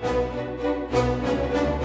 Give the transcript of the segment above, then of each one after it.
Thank you.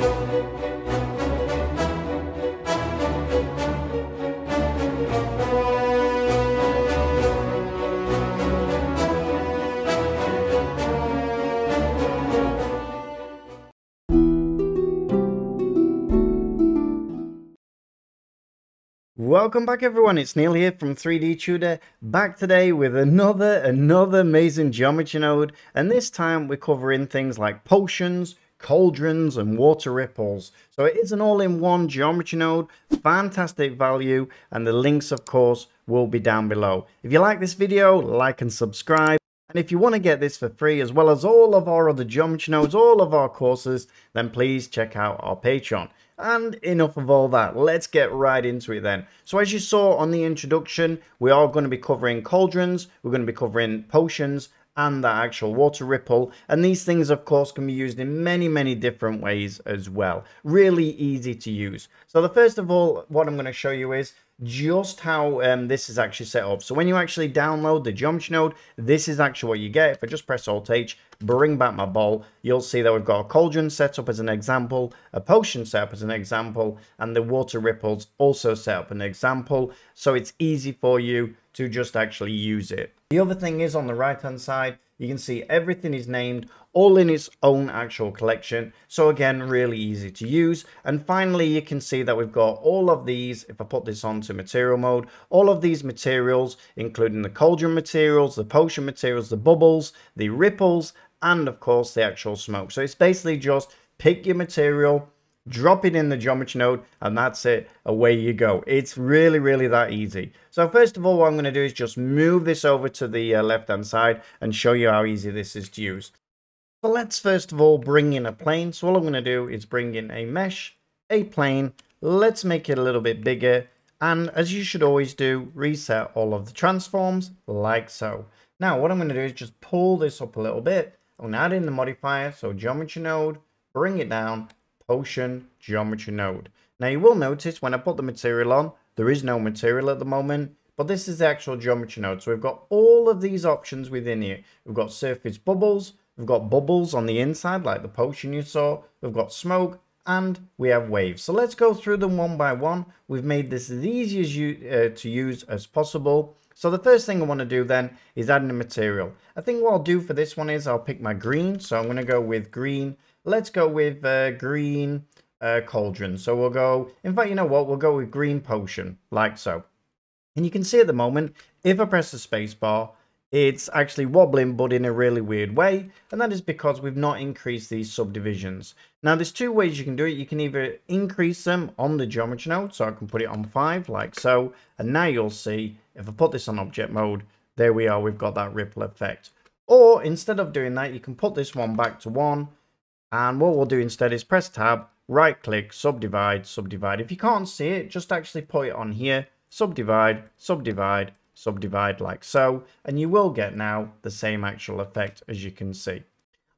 Welcome back everyone, it's Neil here from 3D Tudor, back today with another, another amazing geometry node, and this time we're covering things like potions, cauldrons, and water ripples. So it is an all-in-one geometry node, fantastic value, and the links of course will be down below. If you like this video, like and subscribe. And if you want to get this for free, as well as all of our other geometry nodes, all of our courses, then please check out our Patreon. And enough of all that, let's get right into it then. So as you saw on the introduction, we are going to be covering cauldrons, we're going to be covering potions, and that actual water ripple. And these things, of course, can be used in many, many different ways as well. Really easy to use. So the first of all, what I'm going to show you is just how um, this is actually set up. So when you actually download the geometry node, this is actually what you get. If I just press Alt H, bring back my ball, you'll see that we've got a cauldron set up as an example, a potion set up as an example, and the water ripples also set up an example. So it's easy for you to just actually use it. The other thing is on the right hand side, you can see everything is named all in its own actual collection. So again, really easy to use. And finally, you can see that we've got all of these, if I put this onto material mode, all of these materials, including the cauldron materials, the potion materials, the bubbles, the ripples, and of course the actual smoke. So it's basically just pick your material, drop it in the geometry node, and that's it. Away you go. It's really, really that easy. So first of all, what I'm going to do is just move this over to the uh, left-hand side and show you how easy this is to use. So let's first of all bring in a plane. So all I'm going to do is bring in a mesh, a plane. Let's make it a little bit bigger. And as you should always do, reset all of the transforms like so. Now what I'm going to do is just pull this up a little bit. I'm to add in the modifier. So geometry node, bring it down potion geometry node. Now you will notice when I put the material on, there is no material at the moment, but this is the actual geometry node. So we've got all of these options within here. We've got surface bubbles, we've got bubbles on the inside like the potion you saw, we've got smoke, and we have waves. So let's go through them one by one. We've made this as easy as you uh, to use as possible. So the first thing I want to do then is add in a material. I think what I'll do for this one is I'll pick my green. So I'm going to go with green Let's go with uh, green uh, cauldron. So we'll go, in fact, you know what? We'll go with green potion, like so. And you can see at the moment, if I press the spacebar, it's actually wobbling, but in a really weird way. And that is because we've not increased these subdivisions. Now, there's two ways you can do it. You can either increase them on the geometry node, so I can put it on 5, like so. And now you'll see, if I put this on object mode, there we are, we've got that ripple effect. Or, instead of doing that, you can put this one back to 1, and what we'll do instead is press tab, right click, subdivide, subdivide. If you can't see it, just actually put it on here, subdivide, subdivide, subdivide like so. And you will get now the same actual effect as you can see.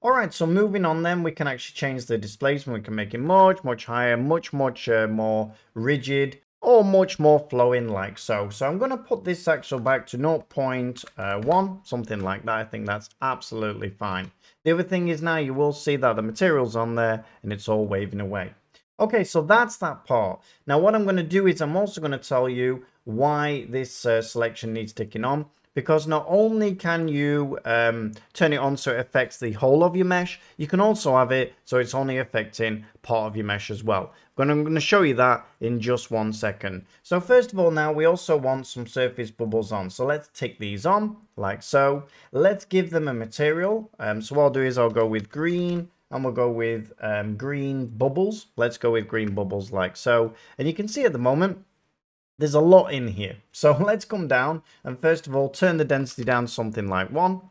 Alright, so moving on then, we can actually change the displacement. We can make it much, much higher, much, much uh, more rigid or much more flowing like so. So I'm going to put this actual back to 0.1, something like that. I think that's absolutely fine. The other thing is now you will see that the material's on there and it's all waving away. Okay, so that's that part. Now what I'm going to do is I'm also going to tell you why this uh, selection needs ticking on because not only can you um, turn it on so it affects the whole of your mesh, you can also have it so it's only affecting part of your mesh as well. I'm going to show you that in just one second. So first of all now we also want some surface bubbles on. So let's tick these on like so. Let's give them a material. Um, so what I'll do is I'll go with green and we'll go with um, green bubbles. Let's go with green bubbles like so. And you can see at the moment there's a lot in here. So let's come down and first of all turn the density down something like 1.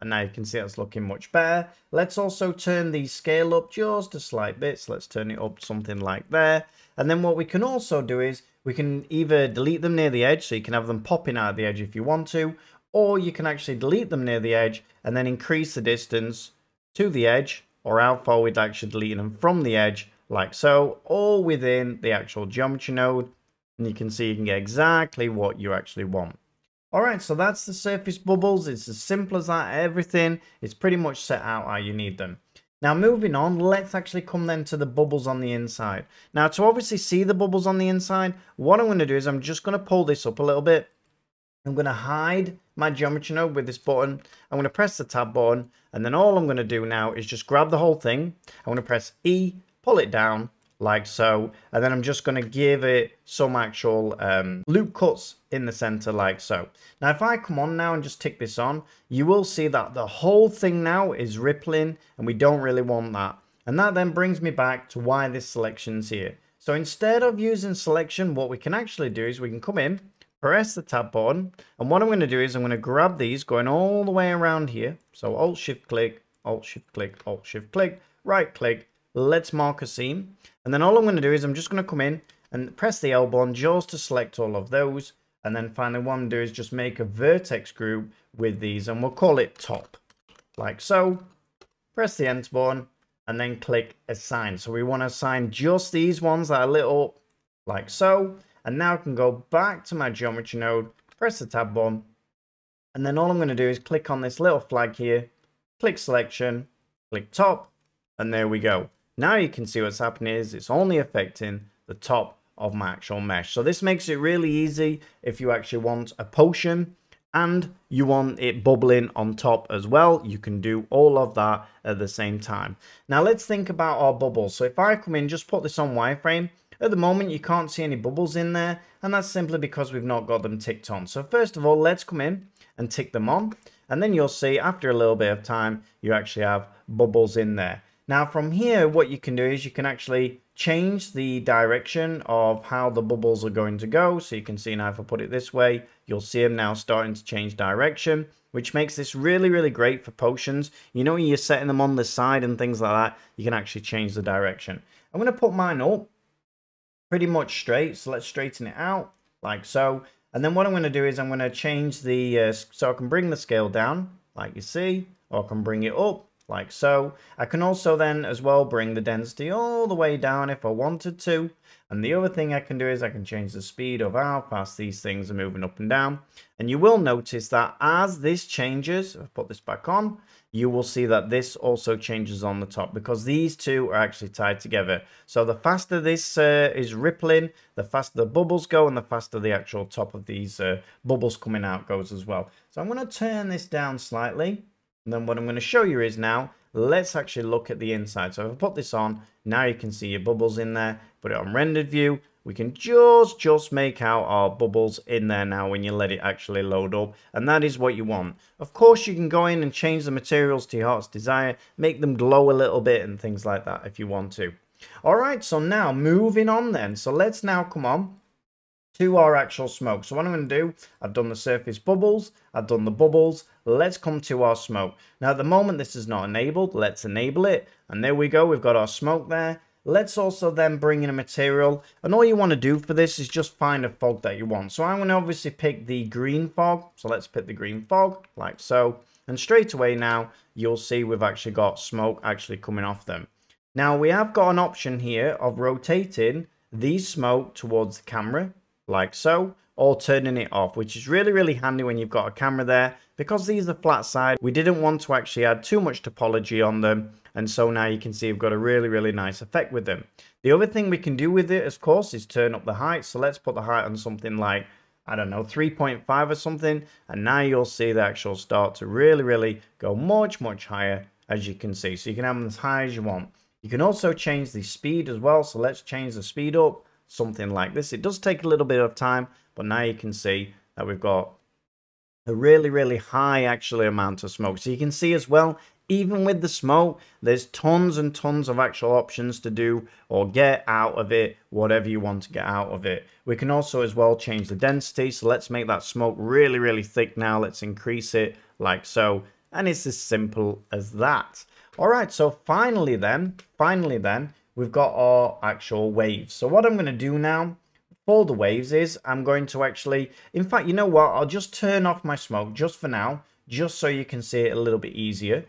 And now you can see that's looking much better. Let's also turn the scale up just a slight bit. So let's turn it up something like there. And then what we can also do is we can either delete them near the edge so you can have them popping out of the edge if you want to. Or you can actually delete them near the edge and then increase the distance to the edge or how far we'd actually delete them from the edge like so. All within the actual geometry node and you can see you can get exactly what you actually want. Alright, so that's the surface bubbles. It's as simple as that. Everything is pretty much set out how you need them. Now moving on, let's actually come then to the bubbles on the inside. Now to obviously see the bubbles on the inside, what I'm going to do is I'm just going to pull this up a little bit. I'm going to hide my geometry node with this button. I'm going to press the tab button and then all I'm going to do now is just grab the whole thing. I'm going to press E, pull it down like so. And then I'm just going to give it some actual um, loop cuts in the center like so. Now, if I come on now and just tick this on, you will see that the whole thing now is rippling and we don't really want that. And that then brings me back to why this selection's here. So instead of using selection, what we can actually do is we can come in, press the tab button, and what I'm going to do is I'm going to grab these going all the way around here. So Alt Shift click, Alt Shift click, Alt Shift click, right click, let's mark a seam. And then all I'm going to do is I'm just going to come in and press the L button just to select all of those. And then finally what I'm going to do is just make a vertex group with these and we'll call it top. Like so. Press the enter button and then click assign. So we want to assign just these ones that are lit up like so. And now I can go back to my geometry node, press the tab button. And then all I'm going to do is click on this little flag here, click selection, click top, and there we go. Now you can see what's happening is it's only affecting the top of my actual mesh. So this makes it really easy if you actually want a potion and you want it bubbling on top as well. You can do all of that at the same time. Now let's think about our bubbles. So if I come in, just put this on wireframe. At the moment, you can't see any bubbles in there, and that's simply because we've not got them ticked on. So first of all, let's come in and tick them on, and then you'll see after a little bit of time, you actually have bubbles in there. Now from here, what you can do is you can actually change the direction of how the bubbles are going to go. So you can see now if I put it this way, you'll see them now starting to change direction, which makes this really, really great for potions. You know, when you're setting them on the side and things like that, you can actually change the direction. I'm going to put mine up pretty much straight. So let's straighten it out like so. And then what I'm going to do is I'm going to change the, uh, so I can bring the scale down like you see, or I can bring it up like so. I can also then as well bring the density all the way down if I wanted to. And the other thing I can do is I can change the speed of how fast these things are moving up and down. And you will notice that as this changes, I've put this back on, you will see that this also changes on the top because these two are actually tied together. So the faster this uh, is rippling, the faster the bubbles go and the faster the actual top of these uh, bubbles coming out goes as well. So I'm going to turn this down slightly and then what I'm going to show you is now, let's actually look at the inside. So if I put this on, now you can see your bubbles in there. Put it on rendered view. We can just, just make out our bubbles in there now when you let it actually load up. And that is what you want. Of course, you can go in and change the materials to your heart's desire. Make them glow a little bit and things like that if you want to. All right, so now moving on then. So let's now come on to our actual smoke. So what I'm going to do, I've done the surface bubbles, I've done the bubbles, let's come to our smoke. Now at the moment this is not enabled, let's enable it, and there we go, we've got our smoke there. Let's also then bring in a material, and all you want to do for this is just find a fog that you want. So I'm going to obviously pick the green fog, so let's pick the green fog, like so. And straight away now, you'll see we've actually got smoke actually coming off them. Now we have got an option here of rotating the smoke towards the camera like so, or turning it off, which is really, really handy when you've got a camera there. Because these are flat side, we didn't want to actually add too much topology on them, and so now you can see we've got a really, really nice effect with them. The other thing we can do with it, of course, is turn up the height. So let's put the height on something like, I don't know, 3.5 or something, and now you'll see the actual start to really, really go much, much higher, as you can see. So you can have them as high as you want. You can also change the speed as well, so let's change the speed up something like this. It does take a little bit of time, but now you can see that we've got a really, really high actually amount of smoke. So you can see as well, even with the smoke, there's tons and tons of actual options to do or get out of it, whatever you want to get out of it. We can also as well change the density. So let's make that smoke really, really thick now. Let's increase it like so. And it's as simple as that. All right, so finally then, finally then, we've got our actual waves. So what I'm going to do now for the waves is I'm going to actually, in fact, you know what? I'll just turn off my smoke just for now, just so you can see it a little bit easier.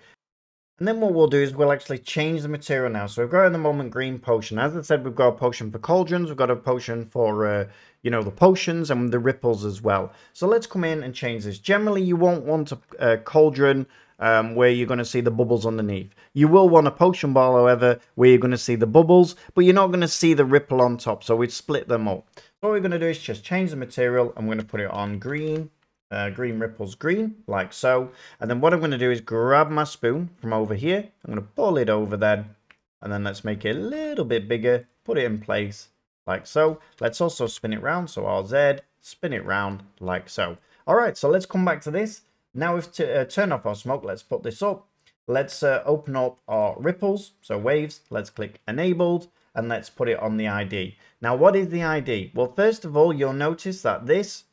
And then what we'll do is we'll actually change the material now. So we've got in the moment green potion. As I said, we've got a potion for cauldrons. We've got a potion for, uh, you know, the potions and the ripples as well. So let's come in and change this. Generally, you won't want a, a cauldron um, where you're going to see the bubbles underneath. You will want a potion ball, however, where you're going to see the bubbles, but you're not going to see the ripple on top. So we split them up. So what we're going to do is just change the material. I'm going to put it on green, uh, green ripples green, like so. And then what I'm going to do is grab my spoon from over here. I'm going to pull it over then. And then let's make it a little bit bigger, put it in place, like so. Let's also spin it round, so RZ, spin it round, like so. All right, so let's come back to this. Now we've uh, turned off our smoke, let's put this up. Let's uh, open up our ripples, so waves. Let's click enabled and let's put it on the ID. Now, what is the ID? Well, first of all, you'll notice that this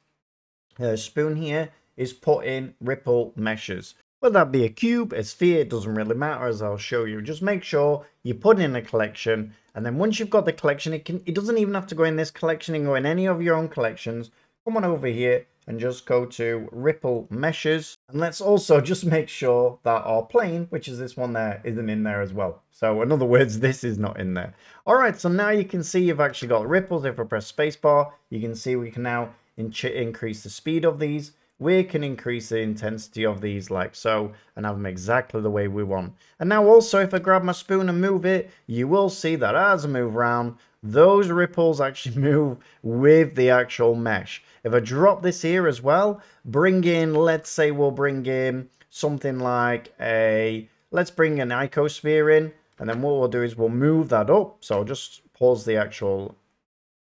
uh, spoon here is put in ripple meshes. Whether that be a cube, a sphere, it doesn't really matter as I'll show you. Just make sure you put in a collection and then once you've got the collection, it can it doesn't even have to go in this collection, it can go in any of your own collections. Come on over here and just go to ripple meshes. And let's also just make sure that our plane which is this one there isn't in there as well. So in other words this is not in there. All right so now you can see you've actually got ripples. If i press spacebar you can see we can now in increase the speed of these we can increase the intensity of these like so and have them exactly the way we want. And now also if I grab my spoon and move it, you will see that as I move around, those ripples actually move with the actual mesh. If I drop this here as well, bring in, let's say we'll bring in something like a, let's bring an icosphere in, and then what we'll do is we'll move that up. So I'll just pause the actual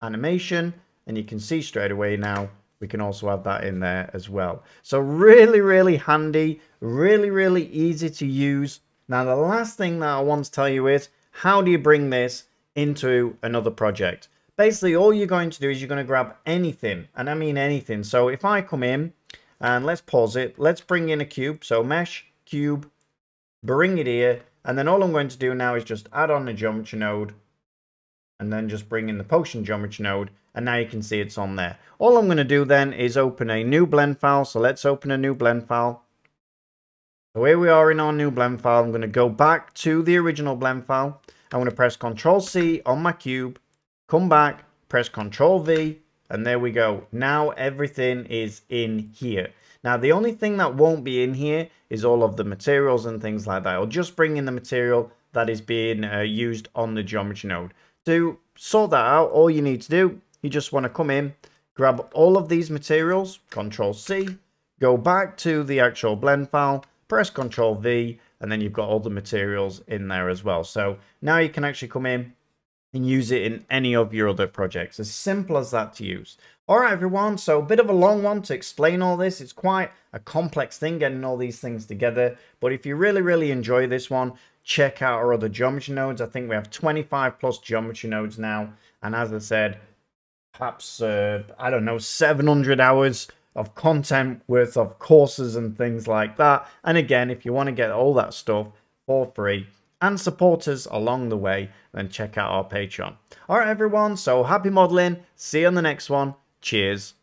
animation, and you can see straight away now we can also have that in there as well. So really, really handy, really, really easy to use. Now, the last thing that I want to tell you is, how do you bring this into another project? Basically, all you're going to do is you're going to grab anything, and I mean anything. So if I come in, and let's pause it, let's bring in a cube. So mesh, cube, bring it here, and then all I'm going to do now is just add on a geometry node, and then just bring in the potion geometry node, and now you can see it's on there. All I'm going to do then is open a new blend file. So let's open a new blend file. So here we are in our new blend file. I'm going to go back to the original blend file. I'm going to press Control C on my cube, come back, press Control V, and there we go. Now everything is in here. Now the only thing that won't be in here is all of the materials and things like that. I'll just bring in the material that is being uh, used on the geometry node. To sort that out, all you need to do you just want to come in, grab all of these materials, Control C, go back to the actual blend file, press Control V, and then you've got all the materials in there as well. So now you can actually come in and use it in any of your other projects. As simple as that to use. All right, everyone. So a bit of a long one to explain all this. It's quite a complex thing getting all these things together. But if you really, really enjoy this one, check out our other geometry nodes. I think we have 25 plus geometry nodes now. And as I said, perhaps, uh, I don't know, 700 hours of content worth of courses and things like that. And again, if you want to get all that stuff for free and support us along the way, then check out our Patreon. All right, everyone. So happy modeling. See you on the next one. Cheers.